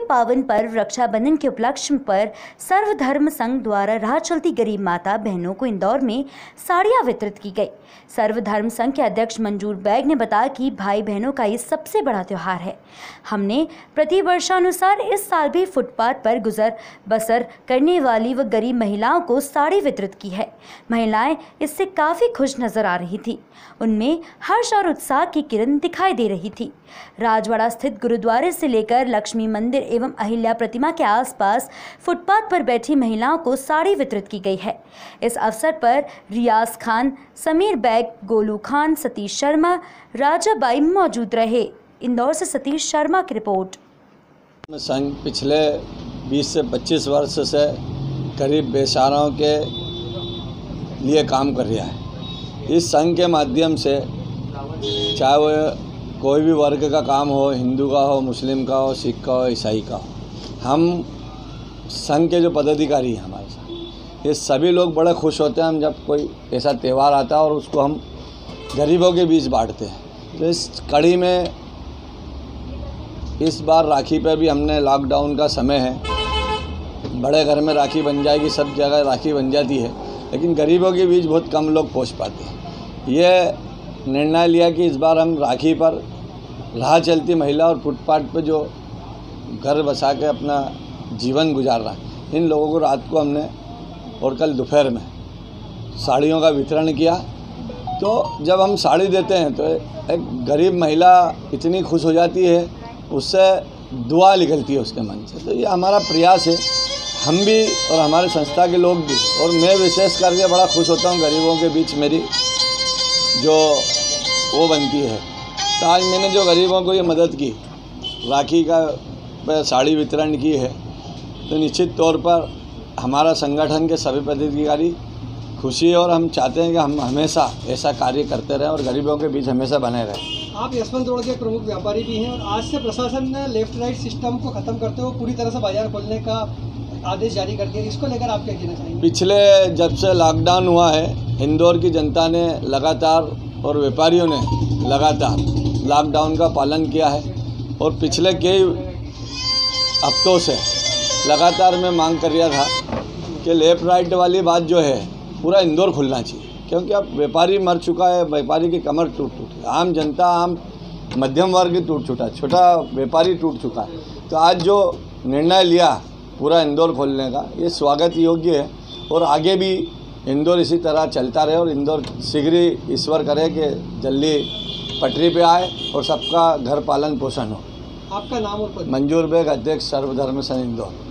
पावन पर्व, रक्षाबंधन के उपलक्ष्य पर सर्वधर्म संघ द्वारा राह चलती गरीब माता बहनों को इंदौर में साड़ियाँ वितरित की गई। सर्वधर्म संघ के अध्यक्ष मंजूर बैग ने बताया कि भाई बहनों का ये सबसे बड़ा त्यौहार है। हमने प्रतिवर्षानुसार इस साल भी फुटपाथ पर गुजर बसर करने वाली व गरीब महिलाओं को साड़ी वितरित की है। महिलाएँ इससे काफ़ी खुश नज़र आ रही थी। उनमें हर्ष और उत्साह की किरण दिखाई दे रही थी। राजवाड़ा स्थित गुरुद्वारे से लेकर लक्ष्मी मंदिर एवं अहिल्या प्रतिमा के आसपास फुटपाथ पर बैठी महिलाओं को साड़ी वितरित की गई है। इस अवसर पर रियाज खान, समीर बैग, गोलू खान, सतीश शर्मा राजाबाई मौजूद रहे। इंदौर से सतीश शर्मा की रिपोर्ट। संघ पिछले 20 से 25 वर्ष से गरीब बेसहाराओं के लिए काम कर रहा है। इस संघ के माध्यम से चाहे वो कोई भी वर्ग का काम हो, हिंदू का हो, मुस्लिम का हो, सिख का हो, ईसाई का हो, हम संघ के जो पदाधिकारी हैं हमारे साथ, ये सभी लोग बड़े खुश होते हैं हम जब कोई ऐसा त्यौहार आता है और उसको हम गरीबों के बीच बांटते हैं। तो इस कड़ी में इस बार राखी पे भी हमने लॉकडाउन का समय है। बड़े घर में राखी बन जाएगी, सब जगह राखी बन जाती है, लेकिन गरीबों के बीच बहुत कम लोग पहुँच पाते हैं। ये निर्णय लिया कि इस बार हम राखी पर राह चलती महिला और फुटपाथ पे जो घर बसा के अपना जीवन गुजार रहा है। इन लोगों को रात को हमने और कल दोपहर में साड़ियों का वितरण किया। तो जब हम साड़ी देते हैं तो एक गरीब महिला इतनी खुश हो जाती है, उससे दुआ निकलती है उसके मन से। तो ये हमारा प्रयास है। हम भी और हमारे संस्था के लोग भी, और मैं विशेष करके बड़ा खुश होता हूँ गरीबों के बीच मेरी जो वो बनती है। तो आज मैंने जो गरीबों को ये मदद की राखी का साड़ी वितरण की है तो निश्चित तौर पर हमारा संगठन के सभी पदाधिकारी खुशी है और हम चाहते हैं कि हम हमेशा ऐसा कार्य करते रहें और गरीबों के बीच हमेशा बने रहें। आप यशवंत रोड के प्रमुख व्यापारी भी हैं और आज से प्रशासन ने लेफ़्ट राइट सिस्टम को खत्म करते हुए पूरी तरह से बाज़ार खोलने का आदेश जारी कर दिया। इसको लेकर आप क्या कहना चाहेंगे? पिछले जब से लॉकडाउन हुआ है इंदौर की जनता ने लगातार और व्यापारियों ने लगातार लॉकडाउन का पालन किया है और पिछले कई हफ्तों से लगातार मैं मांग कर रहा था कि लेफ़्ट राइट वाली बात जो है, पूरा इंदौर खुलना चाहिए। क्योंकि अब व्यापारी मर चुका है, व्यापारी की कमर टूट टूट आम जनता, आम मध्यम वर्ग टूट चुका छोटा व्यापारी टूट चुका है। तो आज जो निर्णय लिया पूरा इंदौर खोलने का, ये स्वागत योग्य है और आगे भी इंदौर इसी तरह चलता रहे और इंदौर शीघ्र ही ईश्वर करे कि जल्दी पटरी पे आए और सबका घर पालन पोषण हो। आपका नाम और मंजूर बेग अध्यक्ष सर्वधर्म सन इंदौर।